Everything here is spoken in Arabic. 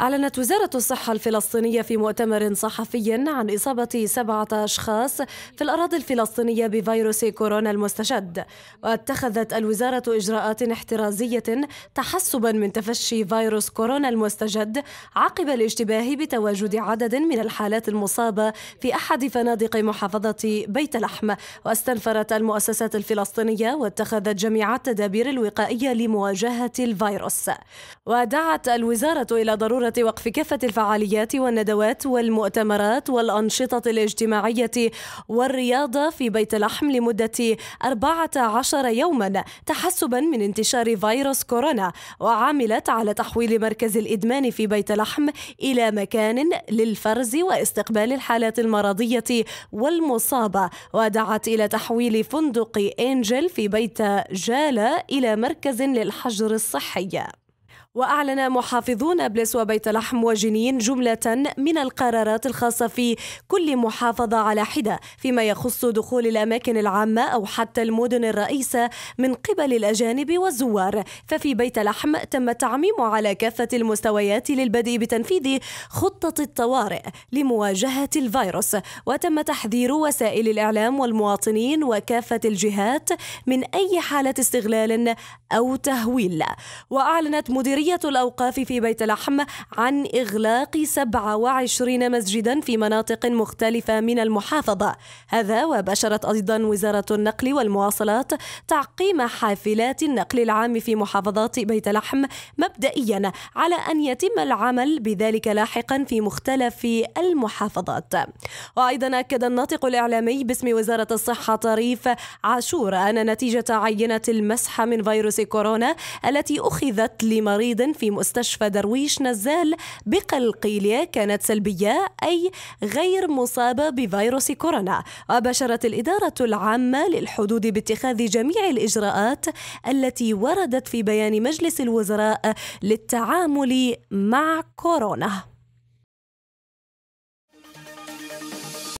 أعلنت وزارة الصحة الفلسطينية في مؤتمر صحفي عن إصابة سبعة أشخاص في الأراضي الفلسطينية بفيروس كورونا المستجد واتخذت الوزارة إجراءات احترازية تحسبا من تفشي فيروس كورونا المستجد عقب الاشتباه بتواجد عدد من الحالات المصابة في أحد فنادق محافظة بيت لحم واستنفرت المؤسسات الفلسطينية واتخذت جميع التدابير الوقائية لمواجهة الفيروس. ودعت الوزارة إلى ضرورة وقف كافة الفعاليات والندوات والمؤتمرات والأنشطة الاجتماعية والرياضة في بيت لحم لمدة 14 يوما تحسبا من انتشار فيروس كورونا وعملت على تحويل مركز الإدمان في بيت لحم إلى مكان للفرز واستقبال الحالات المرضية والمصابة ودعت إلى تحويل فندق إنجل في بيت جالا إلى مركز للحجر الصحي. وأعلن محافظو نابلس وبيت لحم وجنين جملة من القرارات الخاصة في كل محافظة على حدة فيما يخص دخول الأماكن العامة أو حتى المدن الرئيسة من قبل الأجانب والزوار. ففي بيت لحم تم التعميم على كافة المستويات للبدء بتنفيذ خطة الطوارئ لمواجهة الفيروس. وتم تحذير وسائل الإعلام والمواطنين وكافة الجهات من أي حالة استغلال أو تهويل. وأعلنت مديرية مديرية الأوقاف في بيت لحم عن إغلاق 27 مسجدا في مناطق مختلفة من المحافظة. هذا وبشرت أيضا وزارة النقل والمواصلات تعقيم حافلات النقل العام في محافظات بيت لحم مبدئيا على أن يتم العمل بذلك لاحقا في مختلف المحافظات. وأيضا أكد الناطق الإعلامي باسم وزارة الصحة طريف عاشور أن نتيجة عينة المسح من فيروس كورونا التي أخذت لمريض مريض في مستشفى درويش نزال بقلقيلية كانت سلبية أي غير مصابة بفيروس كورونا. وبشرت الإدارة العامة للحدود باتخاذ جميع الإجراءات التي وردت في بيان مجلس الوزراء للتعامل مع كورونا.